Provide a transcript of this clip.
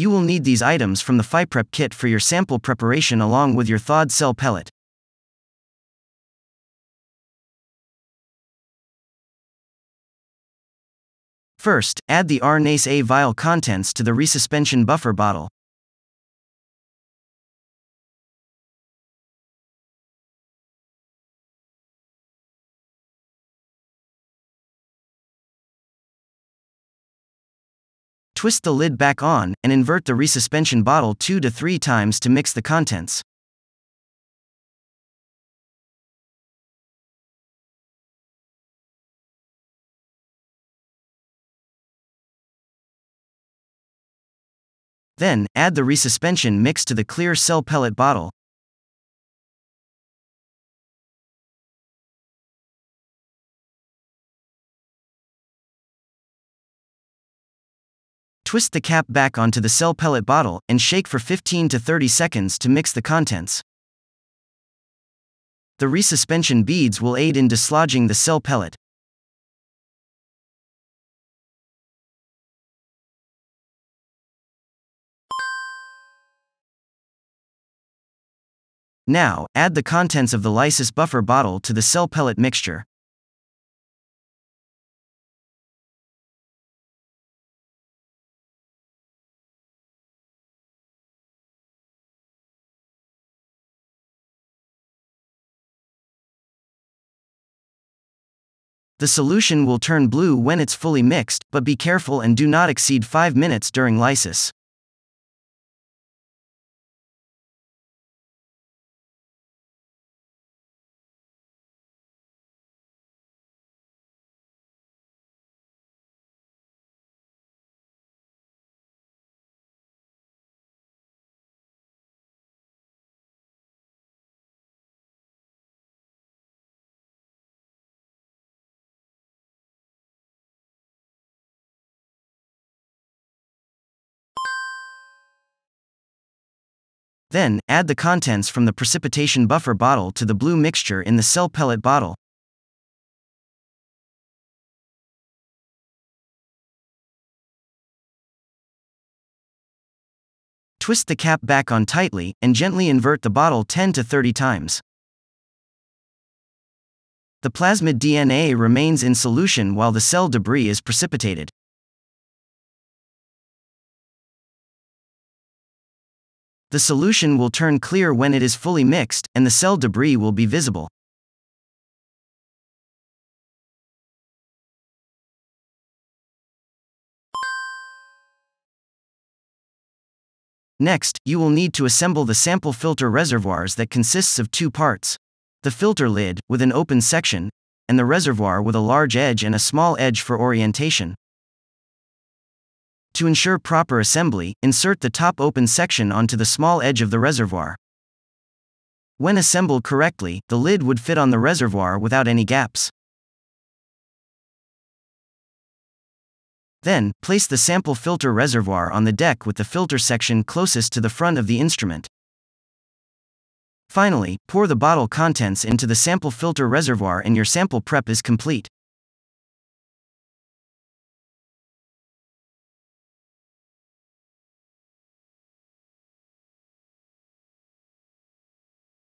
You will need these items from the PhyPrep kit for your sample preparation along with your thawed cell pellet. First, add the RNase A vial contents to the resuspension buffer bottle. Twist the lid back on and invert the resuspension bottle 2 to 3 times to mix the contents. Then, add the resuspension mix to the clear cell pellet bottle. Twist the cap back onto the cell pellet bottle and shake for 15 to 30 seconds to mix the contents. The resuspension beads will aid in dislodging the cell pellet. Now, add the contents of the lysis buffer bottle to the cell pellet mixture. The solution will turn blue when it's fully mixed, but be careful and do not exceed 5 minutes during lysis. Then, add the contents from the precipitation buffer bottle to the blue mixture in the cell pellet bottle. Twist the cap back on tightly and gently invert the bottle 10 to 30 times. The plasmid DNA remains in solution while the cell debris is precipitated. The solution will turn clear when it is fully mixed, and the cell debris will be visible. Next, you will need to assemble the sample filter reservoirs that consists of two parts. The filter lid, with an open section, and the reservoir with a large edge and a small edge for orientation. To ensure proper assembly, insert the top open section onto the small edge of the reservoir. When assembled correctly, the lid would fit on the reservoir without any gaps. Then, place the sample filter reservoir on the deck with the filter section closest to the front of the instrument. Finally, pour the bottle contents into the sample filter reservoir and your sample prep is complete.